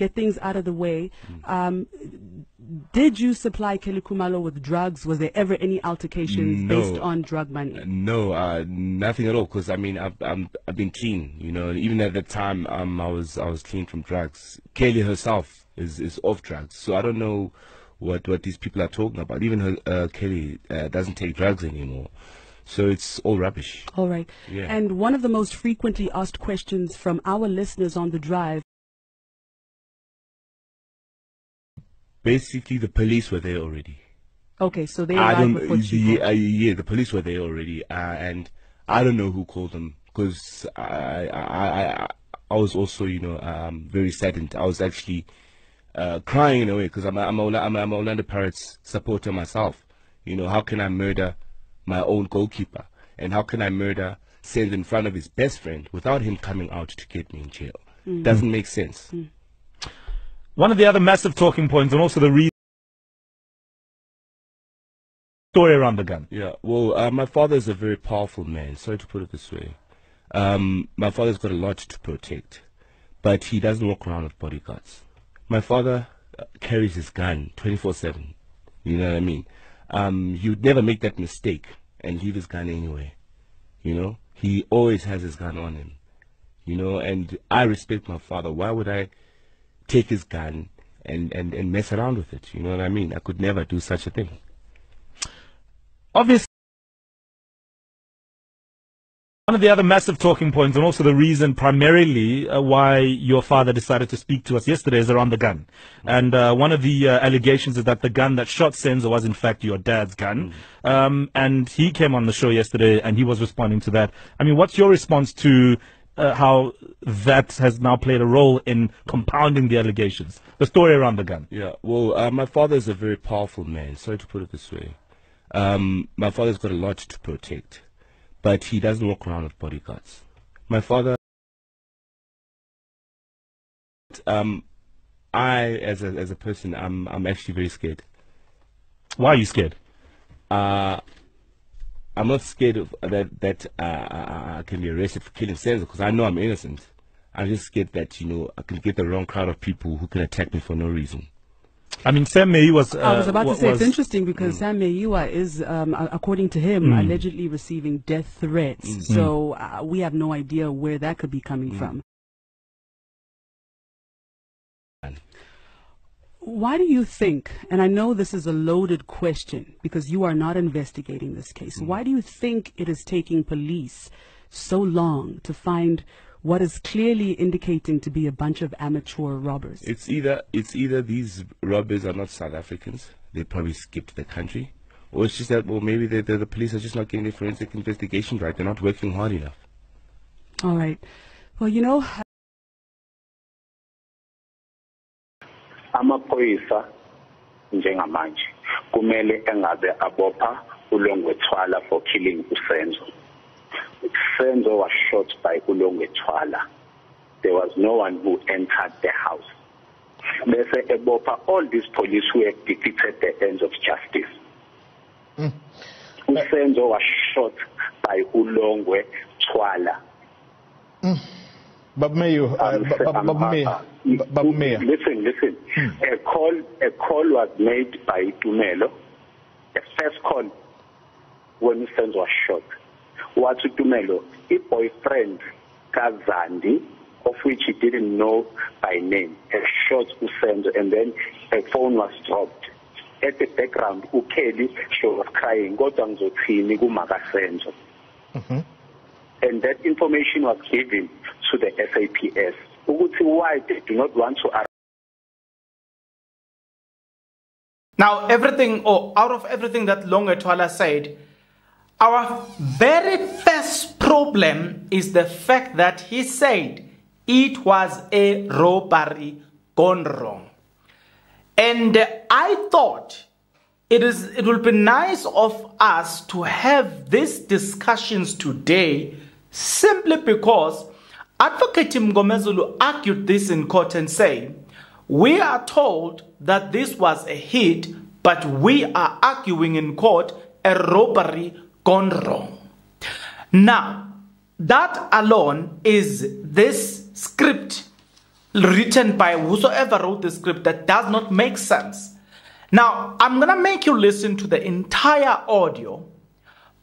get things out of the way. Um, did you supply Kelly Khumalo with drugs? Was there ever any altercations No. based on drug money? No, uh, nothing at all. Because I mean, I've I'm, I've been clean. You know, even at the time, um, I was I was clean from drugs. Kelly herself is is off drugs, so I don't know what what these people are talking about. Even her uh, Kelly uh, doesn't take drugs anymore, so it's all rubbish. All right. Yeah. And one of the most frequently asked questions from our listeners on the drive Basically, the police were there already. Okay, so they I arrived don't. before The, Chicco. uh, yeah, the police were there already, uh, and I don't know who called them because I, I, I, I was also, you know, um, very saddened. I was actually uh, crying in a way because I'm, I'm, a, I'm, a, I'm a Orlando Pirates supporter myself. You know, how can I murder my own goalkeeper, and how can I murder Send in front of his best friend without him coming out to get me in jail? Doesn't make sense. One of the other massive talking points, and also the reason story around the gun. Yeah, well, uh, my father is a very powerful man. Sorry to put it this way. Um, my father's got a lot to protect, but he doesn't walk around with bodyguards. My father uh, carries his gun 24 7. You know what I mean? Um, he would never make that mistake and leave his gun anywhere. You know? He always has his gun on him. You know, and I respect my father. Why would I take his gun and, and, and mess around with it? You know what I mean? I could never do such a thing. Obviously, one of the other massive talking points, and also the reason primarily uh, why your father decided to speak to us yesterday, is around the gun. And uh, one of the uh, allegations is that the gun that shot Senzo was in fact your dad's gun. Um, and he came on the show yesterday, and he was responding to that. I mean, what's your response to uh, how that has now played a role in compounding the allegations, the story around the gun? Yeah, well, uh, my father is a very powerful man. Sorry to put it this way. Um, my father's got a lot to protect, but he doesn't walk around with bodyguards. My father, um, I as a as a person, I'm I'm actually very scared. Why are you scared? Uh, I'm not scared of that that uh, I, I can be arrested for killing Senzo because I know I'm innocent. I'm just scared that you know I can get the wrong crowd of people who can attack me for no reason. I mean, Sam May was. Uh, I was about to say was- it's interesting because Sam Meyiwa is, um, according to him, allegedly receiving death threats. So uh, we have no idea where that could be coming from. Why do you think, and I know this is a loaded question because you are not investigating this case, mm. why do you think it is taking police so long to find what is clearly indicating to be a bunch of amateur robbers? It's either it's either these robbers are not South Africans, they probably skipped the country, or it's just that well maybe the, the, the police are just not getting their forensic investigation right. They're not working hard enough. All right. Well, you know, amaphoyisa njengamanje kumele engabe abopha ulongwethwala for killing usenzo. Senzo was shot by ulongwethwala there was no one who entered the house. Bese ebopha all these police who have defeated the ends of justice. Usenzo was shot by ulongwe thwala Baba Mayor, uh, Um, Baba um, Baba Mayor, uh, Ba- Baba Mayor. Listen, listen. A call, a call was made by Tumelo. The first call when Senzo was shot. What Tumelo, a boyfriend, Kazandi, of which he didn't know by name, had shot Usenzo, and then a phone was dropped. At the background, Ukeli, she was crying, Kodwa ngizothini kumakasenzo and that information was given to the SAPS. Why they do not want to Now, everything, or out of everything that Longwe Twala said, our very first problem is the fact that he said it was a robbery gone wrong. And I thought it is it will be nice of us to have these discussions today simply because Advocate Mngomezulu argued this in court and said, We are told that this was a hit, but we are arguing in court a robbery gone wrong. Now, that alone is this script written by whosoever wrote the script that does not make sense. Now, I'm going to make you listen to the entire audio,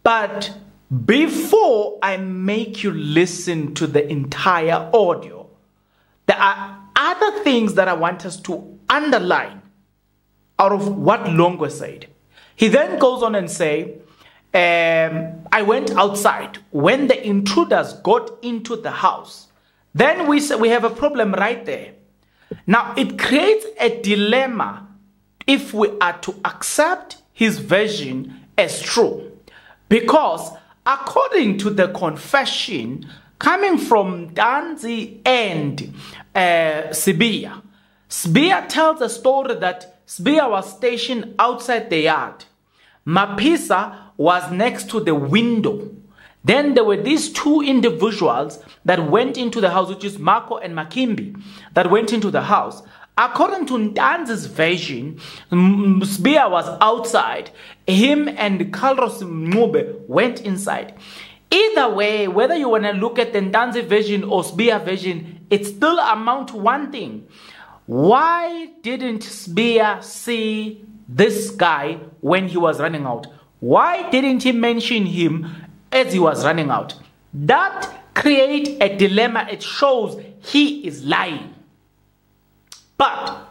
but before I make you listen to the entire audio, there are other things that I want us to underline out of what Longo said. He then goes on and say, um, I went outside when the intruders got into the house. Then we, we have a problem right there. Now, it creates a dilemma if we are to accept his version as true. Because according to the confession coming from Ntanzi and uh, Sibiya, Sibiya tells a story that Sibiya was stationed outside the yard. Mapisa was next to the window. Then there were these two individuals that went into the house, which is Marco and Makimbi, that went into the house. According to Ntanzi's version, Sbia was outside. Him and Carlos Mube went inside. Either way, whether you want to look at the Ntanzi version or Sbia version, it still amount to one thing. Why didn't Sbia see this guy when he was running out? Why didn't he mention him as he was running out? That creates a dilemma. It shows he is lying. But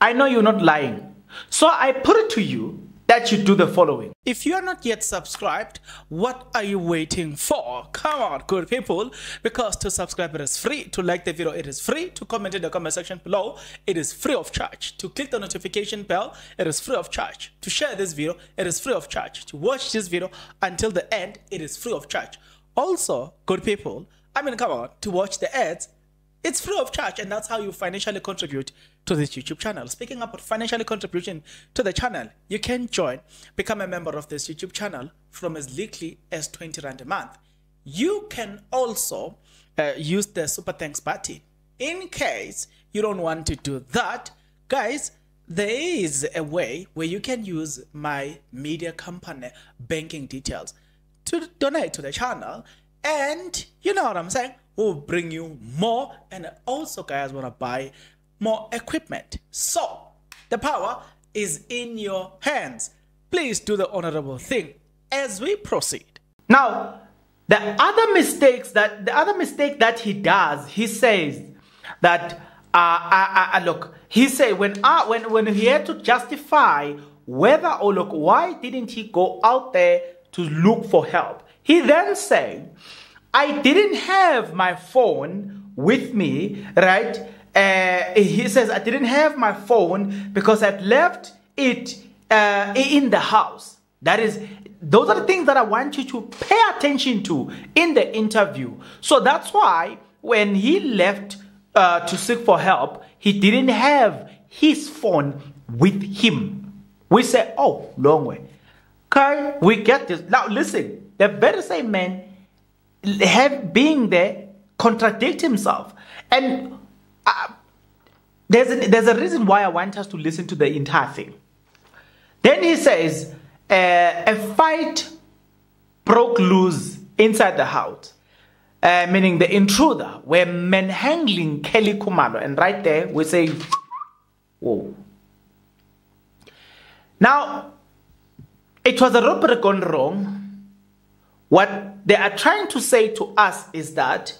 I know you're not lying. So I put it to you that you do the following. If you are not yet subscribed, what are you waiting for? Come on, good people. Because to subscribe, it is free. To like the video, it is free. To comment in the comment section below, it is free of charge. To click the notification bell, it is free of charge. To share this video, it is free of charge. To watch this video until the end, it is free of charge. Also, good people, I mean, come on, to watch the ads, it's free of charge, and that's how you financially contribute to this YouTube channel. Speaking about financially contribution to the channel, you can join, become a member of this YouTube channel from as little as 20 Rand a month. You can also uh, use the super thanks button. In case you don't want to do that, guys, there is a way where you can use my media company banking details to donate to the channel. And you know what I'm saying? Will bring you more and also guys want to buy more equipment. So the power is in your hands. Please do the honorable thing as we proceed. Now the other mistakes that the other mistake that he does he says that uh, uh, uh, look he said when uh, when when he had to justify whether or oh, look why didn't he go out there to look for help? He then said I didn't have my phone with me, right? Uh, he says, I didn't have my phone because I'd left it uh, in the house. That is, those are the things that I want you to pay attention to in the interview. So that's why when he left uh, to seek for help, he didn't have his phone with him. We say, oh, long way. Okay, we get this. Now listen, the very same man have being there contradict himself and uh, there's a, there's a reason why I want us to listen to the entire thing. Then he says uh, a fight broke loose inside the house, uh, meaning the intruder were manhandling Kelly Khumalo, and right there we say, "Whoa!" Now, it was a robbery gone wrong. What they are trying to say to us is that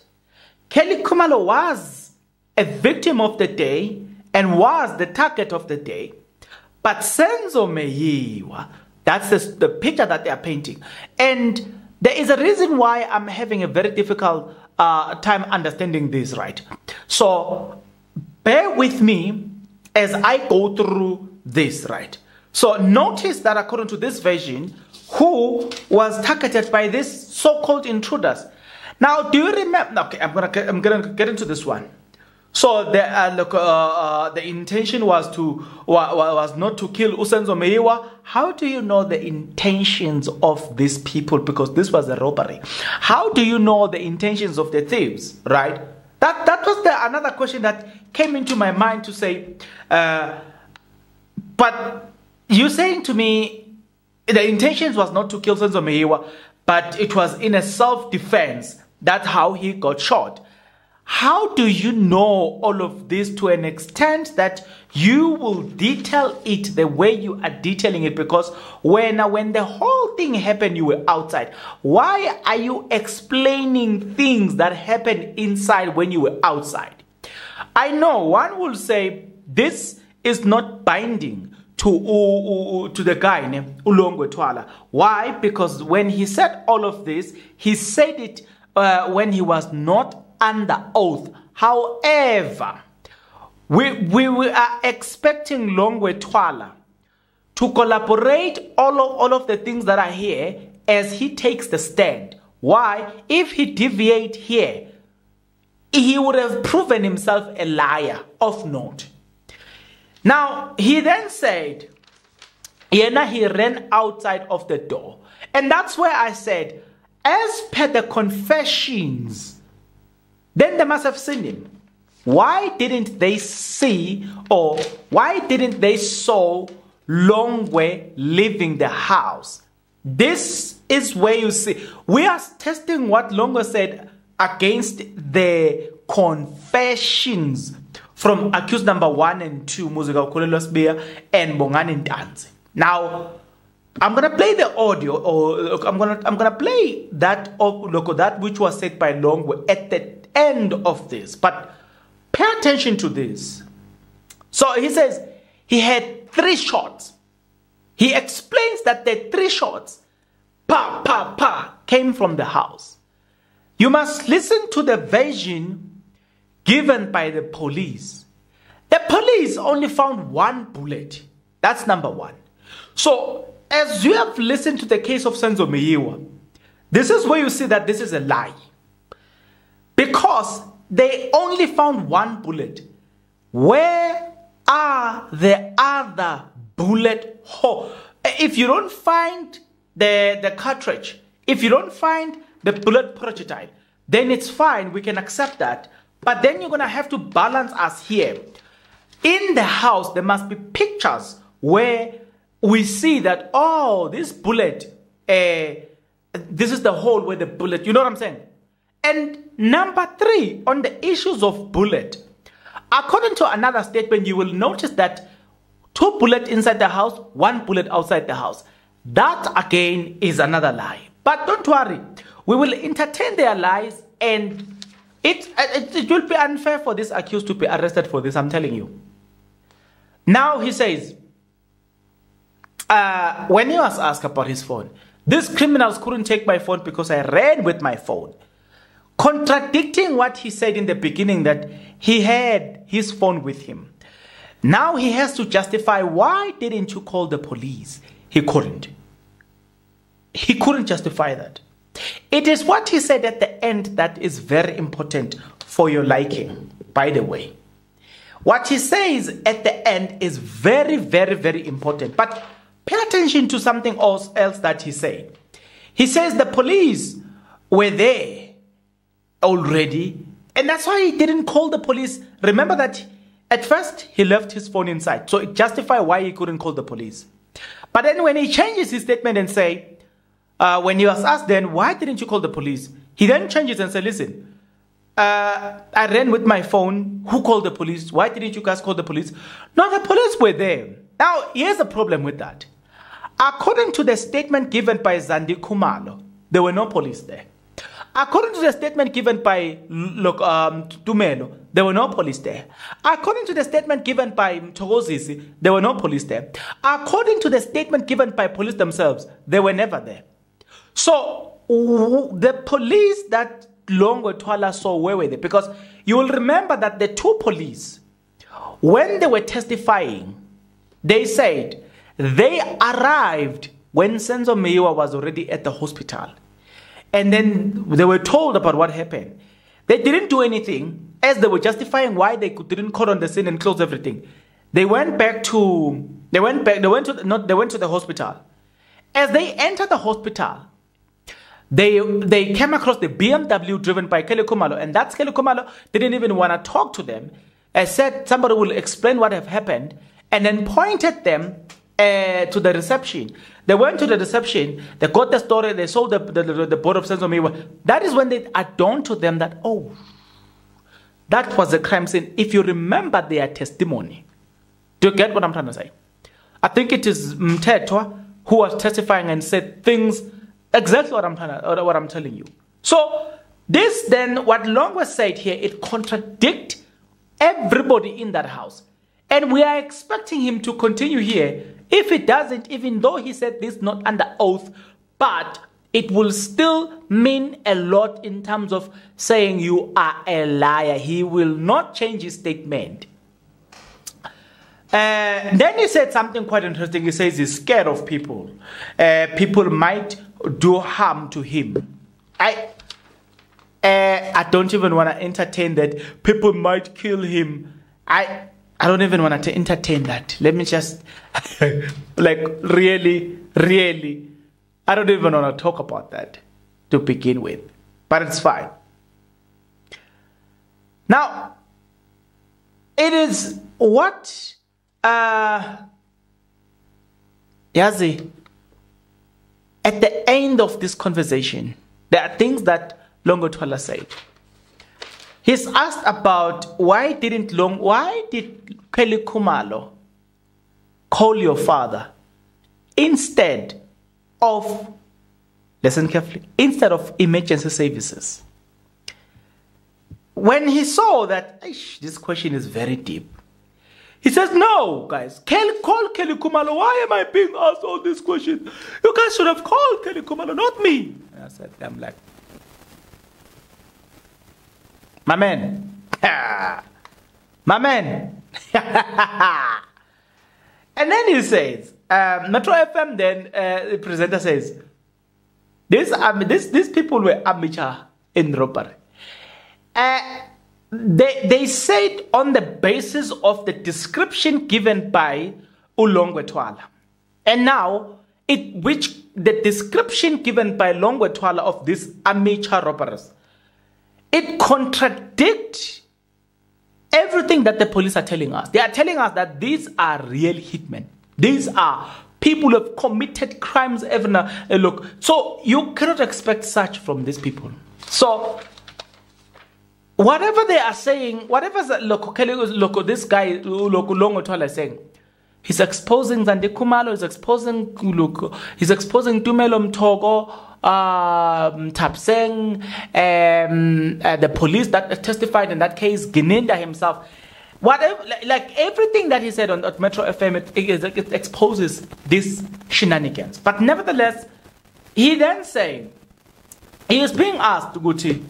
Kelly Khumalo was a victim of the day and was the target of the day. But Senzo Meyiwa, that's the, the picture that they are painting. And there is a reason why I'm having a very difficult uh, time understanding this, right? So bear with me as I go through this, right? So notice that according to this version, who was targeted by these so-called intruders. Now, do you remember? Okay, I'm gonna I'm gonna get into this one. So the uh, look, uh, uh, the intention was to was not to kill Usenzo Meyiwa. How do you know the intentions of these people? Because this was a robbery. How do you know the intentions of the thieves? Right. That that was the another question that came into my mind to say. Uh, but you saying to me the intentions was not to kill Senzo Meyiwa, but it was in a self-defense. That's how he got shot. how do you know all of this to an extent that you will detail it the way you are detailing it? Because when, when the whole thing happened, you were outside. Why are you explaining things that happened inside when you were outside? I know one will say this is not binding to uh, uh, to the guy named Ulongwe Twala. Why? Because when he said all of this, he said it uh, when he was not under oath. However, we, we, we are expecting Longwe Twala to collaborate all of, all of the things that are here as he takes the stand. Why? If he deviate here, he would have proven himself a liar of note. Now, he then said, Yena, he ran outside of the door. And that's where I said, as per the confessions then they must have seen him. Why didn't they see or why didn't they saw Longwe leaving the house? This is where you see we are testing what Longwe said against the confessions from accused number one and two, Muzika Kulelosbia and Bongani Ntanzi. Now, I'm gonna play the audio, or uh, I'm gonna I'm gonna play that of look that which was said by Longwe at the end of this. But pay attention to this. So he says he had three shots. He explains that the three shots, pa, pa, pa, came from the house. You must listen to the version given by the police. The police only found one bullet. That's number one. So, as you have listened to the case of Senzo Meyiwa, this is where you see that this is a lie because they only found one bullet. Where are the other bullet holes? If you don't find the, the cartridge, if you don't find the bullet projectile, then it's fine. We can accept that. But then you're going to have to balance us here. In the house, there must be pictures where we see that, oh, this bullet, uh, this is the hole where the bullet, you know what I'm saying? And number three, on the issues of bullet, according to another statement, you will notice that two bullets inside the house, one bullet outside the house. That again is another lie. But don't worry, we will entertain their lies and it, it, it will be unfair for this accused to be arrested for this, I'm telling you. Now he says, uh, when he was asked about his phone, these criminals couldn't take my phone because I ran with my phone contradicting what he said in the beginning that he had his phone with him. Now he has to justify why didn't you call the police? He couldn't. He couldn't justify that. It is what he said at the end that is very important for your liking, by the way. What he says at the end is very, very, very important. But pay attention to something else, else that he said. He says the police were there already. And that's why he didn't call the police. Remember that at first he left his phone inside. So it justifies why he couldn't call the police. But then when he changes his statement and say, uh, when he was asked then, why didn't you call the police? He then changes and said, listen, uh, I ran with my phone. Who called the police? Why didn't you guys call the police? No, the police were there. Now, here's the problem with that. According to the statement given by Zandi Khumalo, there were no police there. According to the statement given by look, um, Tumelo, there were no police there. According to the statement given by Mthokozisi, there were no police there. According to the statement given by police themselves, they were never there. So the police that Longo Twala saw, where were they? Because you will remember that the two police, when they were testifying, they said they arrived when Senzo Meyiwa was already at the hospital and then they were told about what happened. They didn't do anything as they were justifying why they didn't call on the scene and close everything. They went back to they went back they went to not they went to the hospital. As they entered the hospital, they they came across the BMW driven by Kelly Khumalo, and that Kelly Khumalo didn't even want to talk to them. I said somebody will explain what have happened, and then pointed them uh, to the reception. They went to the reception, they got the story, they saw the, the, the, the board of Meyiwa. That is when they dawned to them that, oh, that was the crime scene. If you remember their testimony, do you get what I'm trying to say? I think it is Mtetwa who was testifying and said things exactly what I'm to, what I'm telling you. So this then, what Long was said here, it contradicts everybody in that house. And we are expecting him to continue here. If it doesn't, even though he said this not under oath, but it will still mean a lot in terms of saying you are a liar. He will not change his statement. Uh, then he said something quite interesting. He says he's scared of people. Uh, people might do harm to him. I, uh, I don't even want to entertain that. People might kill him. I, I don't even want to entertain that. Let me just, like, really, really, I don't even want to talk about that to begin with. But it's fine. Now, it is what, uh, Yazi, at the end of this conversation, there are things that Longo Twala said. He's asked about why didn't Long, why did Kelly Khumalo call your father instead of, listen carefully, instead of emergency services? When he saw that, this question is very deep, he says, No, guys, Kelly, call Kelly Khumalo. Why am I being asked all these questions? You guys should have called Kelly Khumalo, not me. And I said, I'm like, my man. My man. and then he says, um, Metro FM, then uh, the presenter says, this, um, this, these people were amateur in robbery. Uh, they, they said on the basis of the description given by Ulongwe Twala. And now, it, which the description given by Longwe Twala of these amateur robbers it contradicts everything that the police are telling us. They are telling us that these are real hitmen. These are people who have committed crimes ever now. Uh, look, so you cannot expect such from these people. So whatever they are saying, whatever look, this guy look, Longo Twala is saying, he's exposing Zandi Khumalo, he's exposing look, he's exposing Tumelo Mthoko, um, Tapseng, um, uh, the police that testified in that case, Gininda himself. Whatever, like everything that he said on, on Metro FM, it, it, it, exposes these shenanigans. But nevertheless, he then saying, he is being asked, Guti,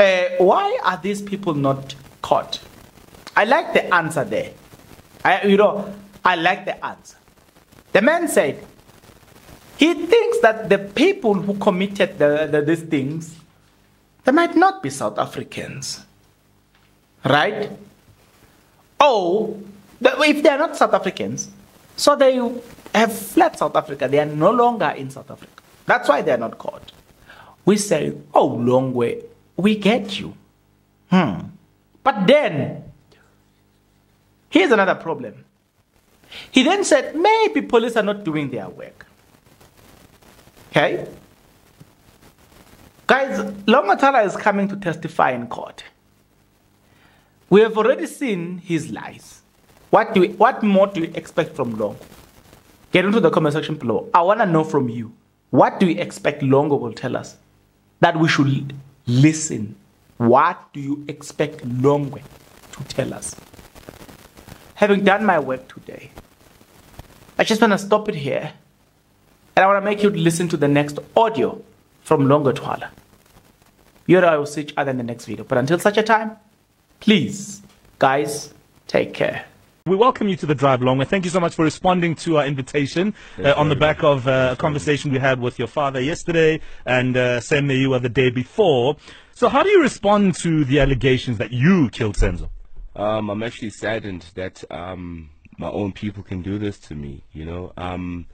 uh, why are these people not caught? I like the answer there. I, you know, I like the answer. The man said, he thinks that the people who committed the, the, these things, they might not be South Africans. Right? Or, if they are not South Africans, so they have fled South Africa. They are no longer in South Africa. That's why they are not caught. We say, oh, long way. We get you. Hmm. But then, here's another problem. He then said, maybe police are not doing their work. Okay? Guys, Longwe Twala is coming to testify in court. We have already seen his lies. What, do we, what more do you expect from Longo? Get into the comment section below. I want to know from you. What do you expect Longo will tell us? That we should listen. What do you expect Longwe to tell us? Having done my work today, I just want to stop it here and I want to make you listen to the next audio from Longo Twala. You and I will see each other in the next video. But until such a time, please, guys, take care. We welcome you to the drive long. And thank you so much for responding to our invitation uh, on the back of uh, a conversation we had with your father yesterday and uh, you were the day before. So, how do you respond to the allegations that you killed Senzo? Um, I'm actually saddened that um, my own people can do this to me. You know, um,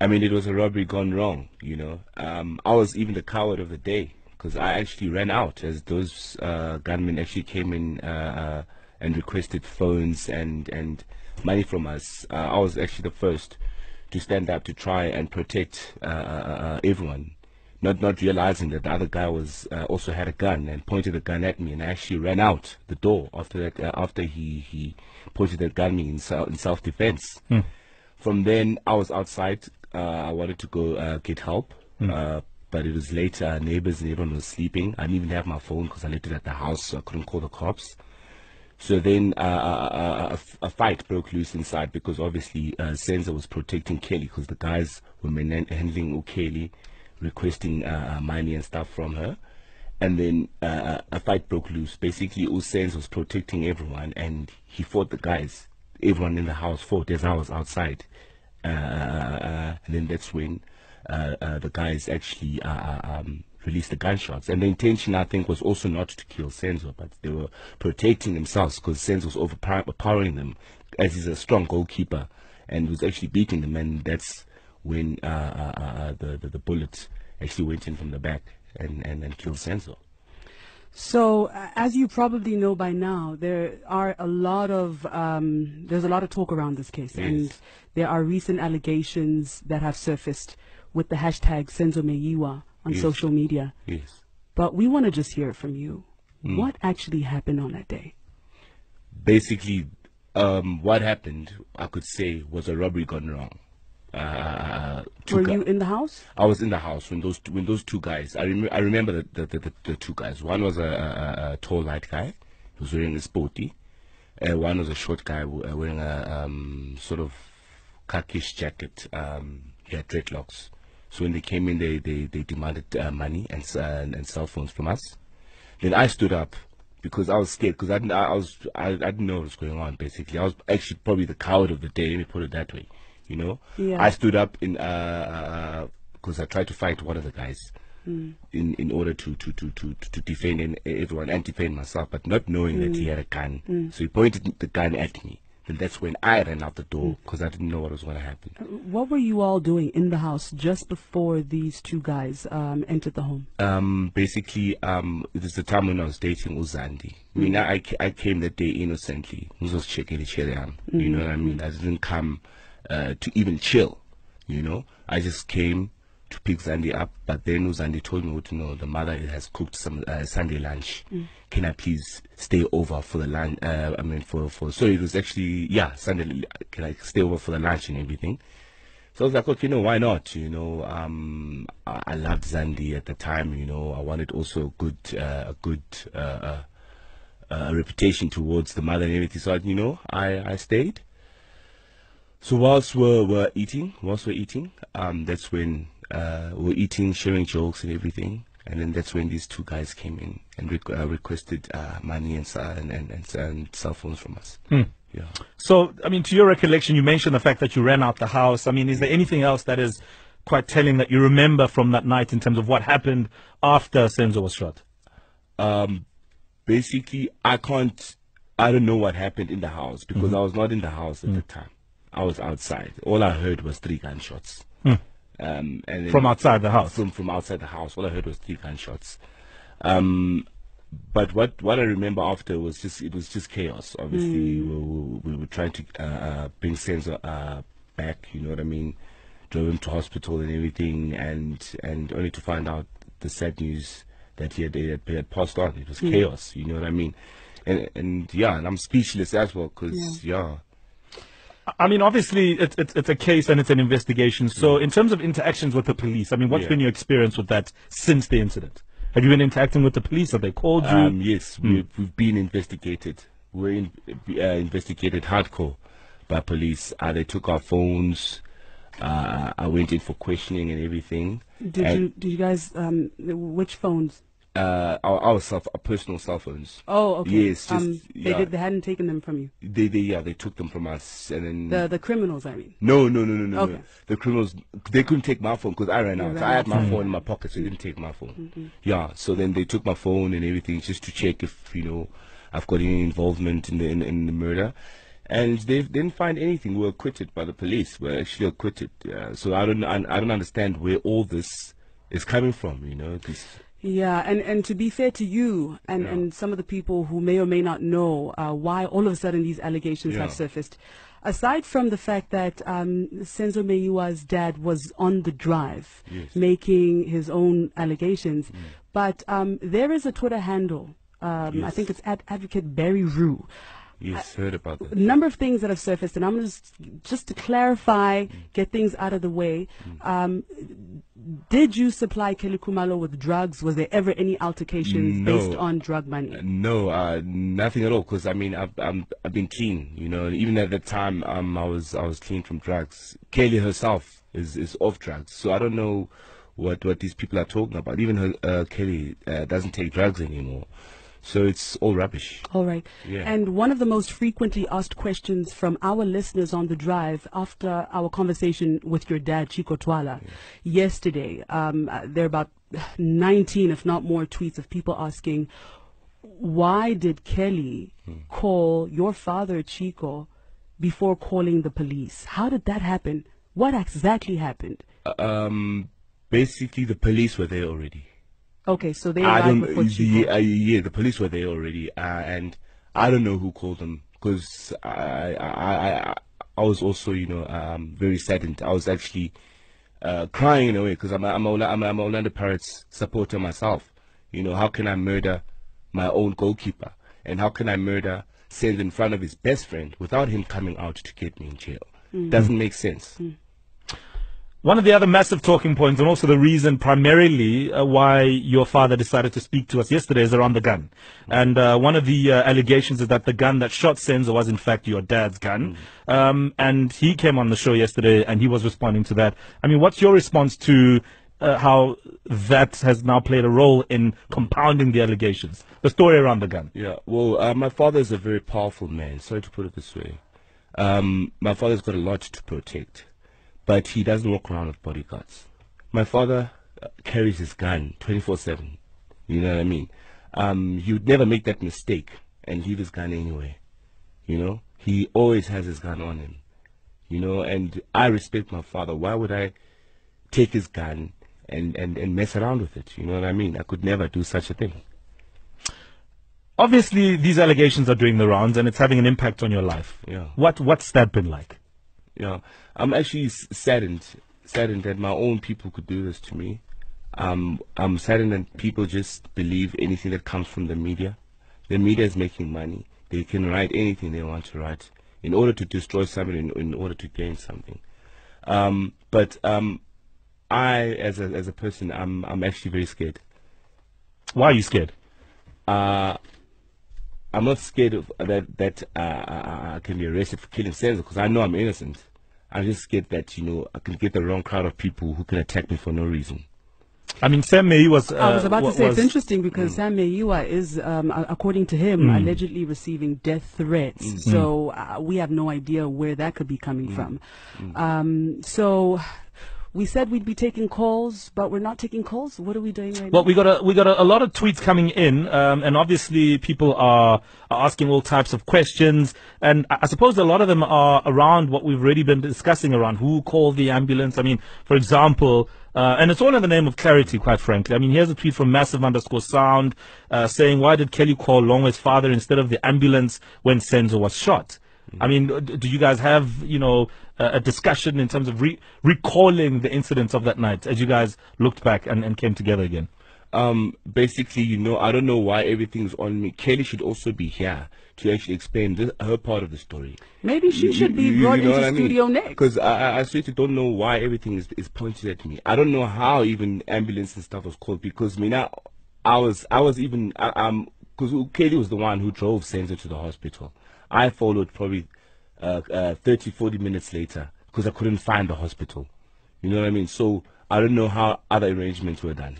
I mean, it was a robbery gone wrong, you know. Um, I was even the coward of the day because I actually ran out as those uh, gunmen actually came in uh, uh, and requested phones and, and money from us. Uh, I was actually the first to stand up to try and protect uh, uh, everyone not not realizing that the other guy was uh, also had a gun and pointed the gun at me, and I actually ran out the door after that. Uh, after he he pointed the gun at me in, self in self defense. From then, I was outside. Uh, I wanted to go uh, get help, uh, but it was late. Uh, neighbors and everyone was sleeping. I didn't even have my phone because I left it at the house, so I couldn't call the cops. So then uh, uh, a, f- a fight broke loose inside because obviously uh, Senzo was protecting Kelly because the guys were handling Kelly, requesting uh, uh, money and stuff from her. And then uh, a fight broke loose. Basically, Usens was protecting everyone and he fought the guys. Everyone in the house fought as I was outside. Uh, uh, and then that's when uh, uh, the guys actually uh, uh, um, released the gunshots. And the intention, I think, was also not to kill Senzo, but they were protecting themselves because Senzo was overpowering them as he's a strong goalkeeper and was actually beating them. And that's when uh, uh, uh, uh, the, the, the bullet actually went in from the back and, and, and killed Senzo. So, uh, as you probably know by now, there are a lot of um, there's a lot of talk around this case, and there are recent allegations that have surfaced with the hashtag Senzo Meyiwa on Yes. social media. Yes. But we want to just hear it from you. Hmm. What actually happened on that day? basically, um, what happened, I could say, was a robbery gone wrong. Uh, Were you in the house? I was in the house when those two, when those two guys. I remember. I remember the the, the, the, two guys. One was a, a, a tall, light guy. He was wearing a sporty. Uh, one was a short guy uh, wearing a um, sort of khakis jacket. Um, he had dreadlocks. So when they came in, they they, they demanded uh, money and, uh, and cell phones from us. Then I stood up because I was scared because I didn't I, I was I, I didn't know what was going on. Basically, I was actually probably the coward of the day. Let me put it that way. You know, Yeah. I stood up in uh because I tried to fight one of the guys. In, in order to, to, to, to, to defend everyone and defend myself, but not knowing that he had a gun. So he pointed the gun at me. Then that's when I ran out the door because I didn't know what was going to happen. What were you all doing in the house just before these two guys um, entered the home? um, basically, um, it was the time when I was dating Uzandi. I mean, I, ca- I came that day innocently. I was just checking the cherry on. You know what I mean? I didn't come uh, to even chill. You know, I just came to pick Zandi up. But then Uzandi told me, to know the mother has cooked some uh, Sunday lunch. Can I please stay over for the lunch? Uh, I mean, for for so it was actually yeah Sunday. Can I stay over for the lunch and everything? So I was like, okay, no, why not? You know, um, I, I loved Zandi at the time. You know, I wanted also a good, uh, a good uh, uh, uh, reputation towards the mother and everything. So you know, I I stayed. So whilst we're, we're eating, whilst we're eating, um, that's when uh, we're eating, sharing jokes and everything. And then that's when these two guys came in and requ- uh, requested uh, money and, and, and, and, cell phones from us. Yeah. So, I mean, to your recollection, you mentioned the fact that you ran out the house. I mean, is there anything else that is quite telling that you remember from that night in terms of what happened after Senzo was shot? um, basically, I can't, I don't know what happened in the house because I was not in the house at the time. I was outside. All I heard was three gunshots. Um, and From outside the house? From from outside the house. All I heard was three gunshots. Um, but what what I remember after was just it was just chaos. Obviously, we, we, we were trying to uh, uh, bring Senzo uh, back. You know what I mean? Drove him to hospital and everything, and and only to find out the sad news that he had, he had, he had passed on. It was chaos. You know what I mean? And and yeah, and I'm speechless as well because yeah. I mean, obviously, it's, it's, it's a case and it's an investigation. So, in terms of interactions with the police, I mean, what's Yeah. been your experience with that since the incident? Have you been interacting with the police? Have they called you? Um, yes, we've, we've been investigated. We're in, uh, investigated hardcore by police. Uh, they took our phones. Uh, I went in for questioning and everything. Did And, you did you guys um, which phones? Uh, our, our, self, our personal cell phones. Oh, okay. Yes, just, um, they did. They hadn't taken them from you. They, they, yeah, they took them from us, and then The the criminals, I mean. no, no, no, no, no, Okay. no. The criminals, they couldn't take my phone because I ran out. ran I had my phone in my pocket, so they didn't take my phone. Yeah, so then they took my phone and everything just to check if you know I've got any involvement in the in, in the murder. And they didn't find anything. We were acquitted by the police. We are actually acquitted. Yeah. So I don't I, I don't understand where all this is coming from. You know, this Yeah, and, and to be fair to you and, Yeah. and some of the people who may or may not know uh, why all of a sudden these allegations have surfaced, aside from the fact that um, Senzo Meyiwa's dad was on the drive Yes. Mm. making his own allegations, but um, there is a Twitter handle. Um, I think it's at Advocate Barry Roux. Yes, heard about a number of things that have surfaced, and I'm just, just to clarify, get things out of the way. Um, did you supply Kelly Khumalo with drugs? Was there ever any altercations No. based on drug money? No, uh, nothing at all. Because I mean, I've I'm, I've been clean. You know, even at the time, um, I was I was clean from drugs. Kelly herself is is off drugs, so I don't know what what these people are talking about. Even her uh, Kelly uh, doesn't take drugs anymore, so it's all rubbish. All right. Yeah. And one of the most frequently asked questions from our listeners on the drive after our conversation with your dad, Chicco Twala, yesterday, um, uh, there are about 19, if not more, tweets of people asking, why did Kelly call your father, Chicco, before calling the police? How did that happen? What exactly happened? Um, basically, the police were there already. Okay, so they I don't. Chicco. uh, yeah, the police were there already, uh, and I don't know who called them because I, I, I, I was also, you know, um, very saddened. I was actually uh, crying in a way because I'm, I'm, a, I'm, a, I'm a Orlando Pirates supporter myself. You know, how can I murder my own goalkeeper, and how can I murder Send in front of his best friend without him coming out to get me in jail? Doesn't make sense. One of the other massive talking points, and also the reason primarily uh, why your father decided to speak to us yesterday, is around the gun. And uh, one of the uh, allegations is that the gun that shot Senzo was in fact your dad's gun. Um, and he came on the show yesterday, and he was responding to that. I mean, what's your response to uh, how that has now played a role in compounding the allegations? The story around the gun. Yeah, well, uh, my father is a very powerful man. Sorry to put it this way. Um, my father's got a lot to protect, but he doesn't walk around with bodyguards. My father uh, carries his gun 24 7. You know what I mean? Um, he would never make that mistake and leave his gun anywhere. You know? He always has his gun on him. You know, and I respect my father. Why would I take his gun and, and, and mess around with it? You know what I mean? I could never do such a thing. Obviously, these allegations are doing the rounds, and it's having an impact on your life. Yeah. What What's that been like? You know, I'm actually saddened, saddened that my own people could do this to me. Um, I'm saddened that people just believe anything that comes from the media. The media is making money. They can write anything they want to write in order to destroy something, in, in order to gain something. Um, but um, I, as a as a person, I'm I'm actually very scared. Why are you scared? Uh, I'm not scared of that that uh, I, I can be arrested for killing Senzo because I know I'm innocent. I'm just scared that you know I can get the wrong crowd of people who can attack me for no reason. I mean, Sam May was. Uh, I was about wa- to say was- it's interesting because Sam Meyiwa is, um, according to him, allegedly receiving death threats. So uh, we have no idea where that could be coming from. Um, so we said we'd be taking calls, but we're not taking calls. What are we doing right Well, now? we got a we got a, a lot of tweets coming in, um, and obviously people are, are asking all types of questions, and I, I suppose a lot of them are around what we've already been discussing around who called the ambulance. I mean, for example, uh, and it's all in the name of clarity, quite frankly. I mean, here's a tweet from Massive underscore Sound uh, saying, "Why did Kelly call Longwe's father instead of the ambulance when Senzo was shot?" I mean, do you guys have, you know, a, a discussion in terms of re- recalling the incidents of that night as you guys looked back and, and came together again? Um, basically, you know, I don't know why everything's on me. Kelly should also be here to actually explain this, her part of the story. Maybe she should be brought into studio next. Because I, I, I seriously don't know why everything is, is pointed at me. I don't know how even ambulance and stuff was called because me now, I was I was even I, um because Kelly was the one who drove Senzo to the hospital. I followed probably uh, uh, 30, 40 minutes later because I couldn't find the hospital. You know what I mean? So I don't know how other arrangements were done.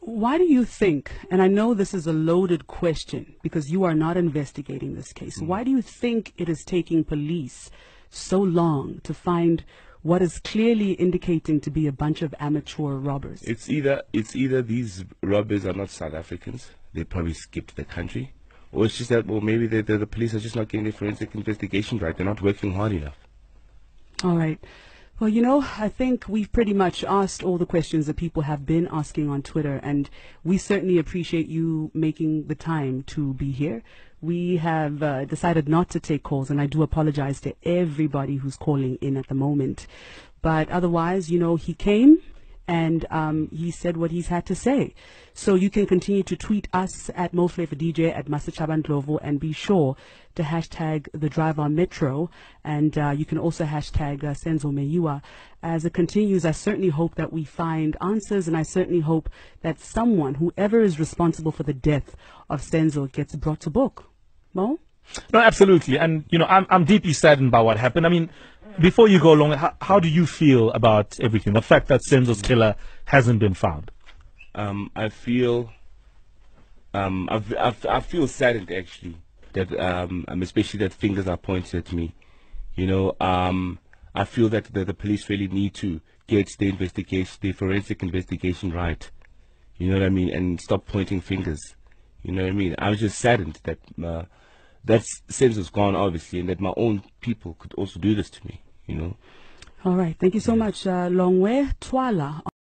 Why do you think, and I know this is a loaded question because you are not investigating this case, Mm. why do you think it is taking police so long to find what is clearly indicating to be a bunch of amateur robbers? It's either it's either these robbers are not South Africans, they probably skipped the country, or it's just that well maybe the, the, the police are just not getting their forensic investigation right. They're not working hard enough. All right. Well, you know, I think we've pretty much asked all the questions that people have been asking on Twitter, and we certainly appreciate you making the time to be here. We have uh, decided not to take calls, and I do apologize to everybody who's calling in at the moment. But otherwise, you know, he came, and um, he said what he's had to say. So you can continue to tweet us at MoFlavorDJ at Masechaba Ndlovu and be sure to hashtag the drive on Metro. And uh, you can also hashtag uh, Senzo Meyiwa. As it continues, I certainly hope that we find answers, and I certainly hope that someone, whoever is responsible for the death of Senzo, gets brought to book. Mo? No, absolutely. And, you know, I'm, I'm deeply saddened by what happened. I mean, before you go along, how, how do you feel about everything? The fact that Senzo's killer hasn't been found. Um, I feel, um, I, I, I feel saddened actually that, um, um, especially that fingers are pointed at me. You know, um, I feel that the, the police really need to get the investigation, the forensic investigation right. You know what I mean? And stop pointing fingers. You know what I mean? I was just saddened that uh, that Senzo was gone, obviously, and that my own people could also do this to me. You know. All right. Thank you so much, uh, Longwe Twala.